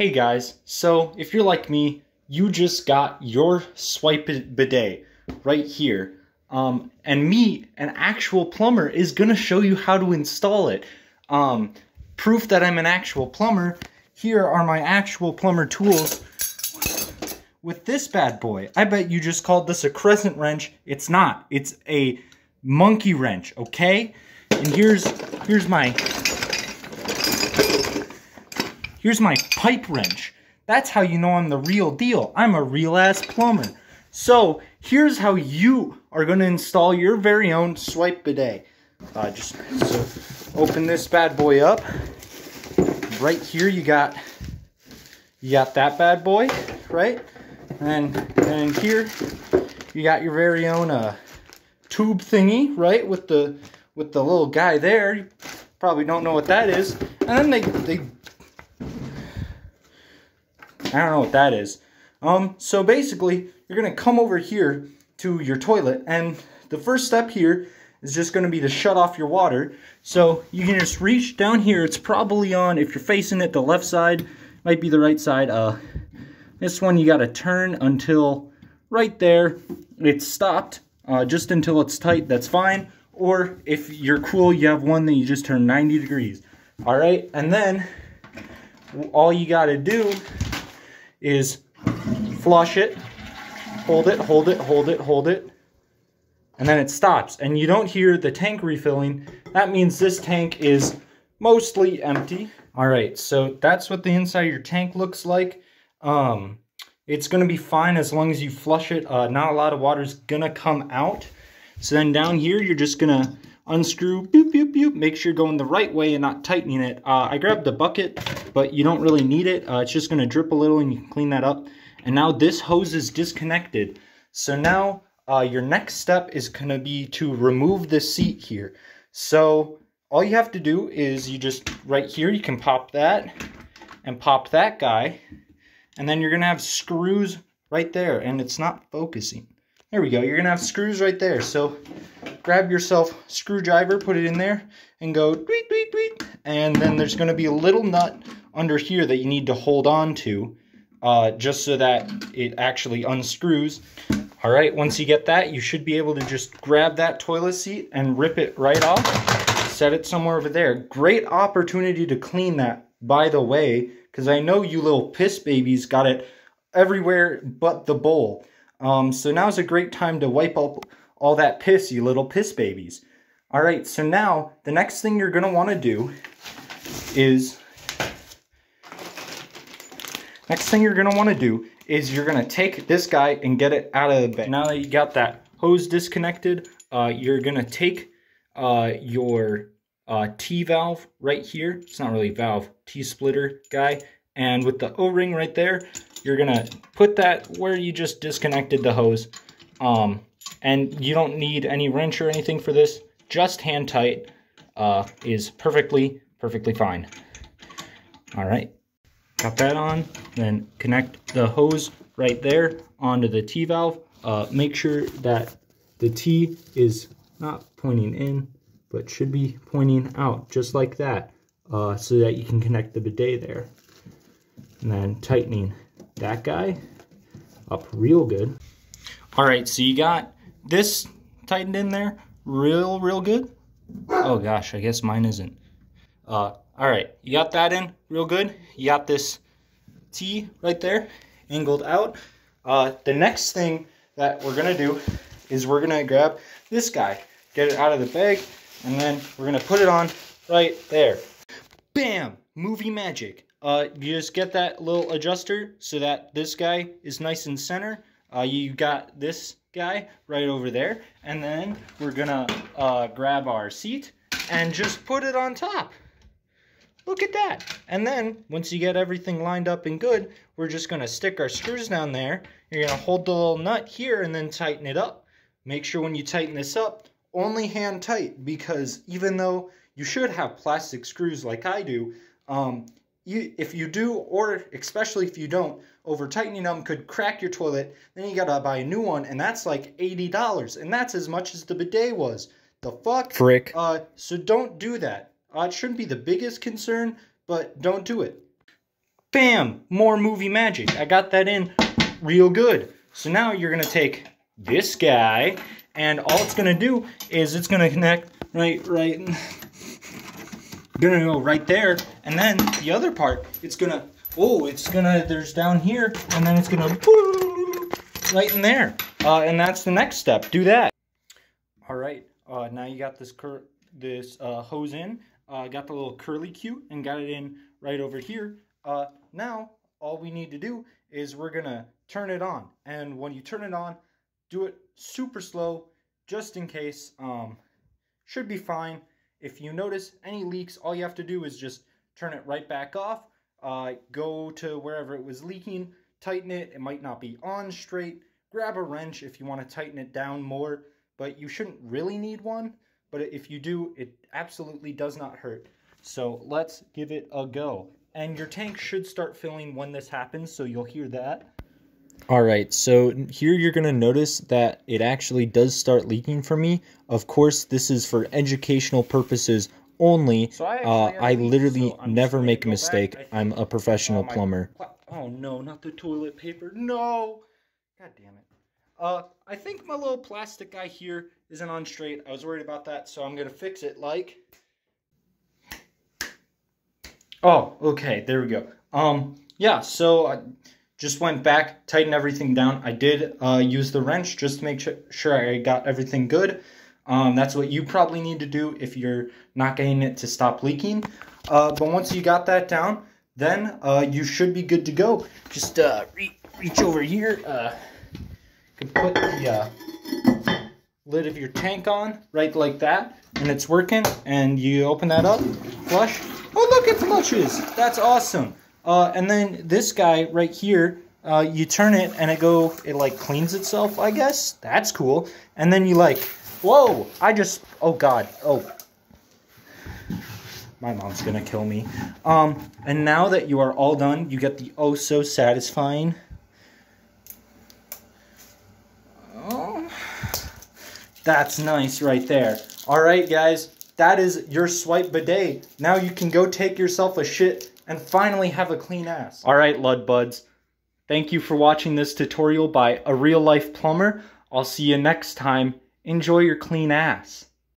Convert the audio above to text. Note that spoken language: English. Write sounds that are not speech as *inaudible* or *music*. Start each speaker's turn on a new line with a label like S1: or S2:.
S1: Hey guys, so if you're like me, you just got your swipe bidet right here. Um, and me, an actual plumber, is gonna show you how to install it. Um, proof that I'm an actual plumber, here are my actual plumber tools with this bad boy. I bet you just called this a crescent wrench. It's not. It's a monkey wrench, okay? And here's here's my here's my pipe wrench. That's how you know I'm the real deal. I'm a real ass plumber. So here's how you are going to install your very own swipe bidet. Uh, just so open this bad boy up. Right here you got you got that bad boy, right? And then here you got your very own uh, tube thingy, right? With the with the little guy there. You probably don't know what that is. And then they they I don't know what that is. Um, so basically, you're gonna come over here to your toilet, and the first step here is just gonna be to shut off your water. So you can just reach down here. It's probably on, if you're facing it, the left side, might be the right side. Uh, this one you gotta turn until right there, it's stopped, uh, just until it's tight, that's fine. Or if you're cool, you have one that you just turn 90 degrees. All right, and then all you gotta do is flush it, hold it, hold it, hold it, hold it, and then it stops. And you don't hear the tank refilling. That means this tank is mostly empty. All right, so that's what the inside of your tank looks like. Um, it's gonna be fine as long as you flush it. Uh, not a lot of water is gonna come out. So then down here, you're just gonna unscrew, boop, boop, boop, make sure you're going the right way and not tightening it. Uh, I grabbed the bucket, but you don't really need it. Uh, it's just gonna drip a little and you can clean that up. And now this hose is disconnected. So now uh, your next step is gonna be to remove the seat here. So all you have to do is you just, right here, you can pop that and pop that guy. And then you're gonna have screws right there and it's not focusing. There we go, you're gonna have screws right there. So grab yourself screwdriver, put it in there and go tweet, tweet, tweet. And then there's gonna be a little nut under here that you need to hold on to uh, just so that it actually unscrews. All right, once you get that, you should be able to just grab that toilet seat and rip it right off. Set it somewhere over there. Great opportunity to clean that, by the way, because I know you little piss babies got it everywhere but the bowl. Um, so now's a great time to wipe up all that piss, you little piss babies. All right, so now the next thing you're gonna wanna do is Next thing you're gonna wanna do is you're gonna take this guy and get it out of the bed. Now that you got that hose disconnected, uh, you're gonna take uh, your uh, T-valve right here. It's not really valve, T-splitter guy. And with the O-ring right there, you're gonna put that where you just disconnected the hose. Um, and you don't need any wrench or anything for this. Just hand tight uh, is perfectly, perfectly fine. All right. Got that on, then connect the hose right there onto the T-valve. Uh, make sure that the T is not pointing in, but should be pointing out, just like that, uh, so that you can connect the bidet there. And then tightening that guy up real good. All right, so you got this tightened in there real, real good. Oh gosh, I guess mine isn't. Uh, all right, you got that in real good. You got this T right there, angled out. Uh, the next thing that we're gonna do is we're gonna grab this guy, get it out of the bag, and then we're gonna put it on right there. Bam! Movie magic. Uh, you just get that little adjuster so that this guy is nice and center. Uh, you got this guy right over there, and then we're gonna uh, grab our seat and just put it on top. Look at that. And then, once you get everything lined up and good, we're just to stick our screws down there. You're to hold the little nut here and then tighten it up. Make sure when you tighten this up, only hand tight because even though you should have plastic screws like I do, um, you, if you do, or especially if you don't, over tightening them could crack your toilet. Then you gotta buy a new one, and that's like $80. And that's as much as the bidet was. The fuck?
S2: Frick.
S1: Uh, so don't do that. Uh, it shouldn't be the biggest concern, but don't do it. Bam! More movie magic. I got that in real good. So now you're going to take this guy, and all it's going to do is it's going to connect right, right, *laughs* to go right there. And then the other part, it's to, oh, it's to, there's down here, and then it's to, right in there. Uh, and that's the next step. Do that. All right. Uh, now you got this cur this uh, hose in. Uh, got the little curly cute and got it in right over here. Uh, now all we need to do is we're gonna turn it on. And when you turn it on, do it super slow, just in case. Um, should be fine. If you notice any leaks, all you have to do is just turn it right back off. Uh, go to wherever it was leaking, tighten it. It might not be on straight. Grab a wrench if you want to tighten it down more, but you shouldn't really need one. But if you do, it absolutely does not hurt. So let's give it a go. And your tank should start filling when this happens, so you'll hear that.
S2: All right, so here you're going to notice that it actually does start leaking for me. Of course, this is for educational purposes only.
S1: So I
S2: uh, I literally
S1: so
S2: never make a mistake.
S1: back.
S2: I'm a professional
S1: Oh,
S2: plumber.
S1: Oh no, not the toilet paper. No! God damn it. Uh, I think my little plastic guy here isn't on straight. I was worried about that, so I'm gonna fix it like. Oh, okay, there we go. Um, yeah, so I just went back, tightened everything down. I did uh, use the wrench just to make sure I got everything good. Um, that's what you probably need to do if you're not getting it to stop leaking. Uh, but once you got that down, then uh, you should be good to go. Just uh, re- reach over here. Uh, you can put the uh, lid of your tank on right like that, and it's working. And you open that up, flush. Oh, look, it flushes. That's awesome. Uh, and then this guy right here, uh, you turn it and it go, it like cleans itself. I guess that's cool. And then you like, whoa! I just, oh god, oh my mom's gonna kill me. Um, and now that you are all done, you get the oh so satisfying. Oh, that's nice right there. All right, guys, that is your swipe bidet. Now you can go take yourself a shit and finally have a clean ass. All right, Lud Buds. Thank you for watching this tutorial by a real life plumber. I'll see you next time. Enjoy your clean ass.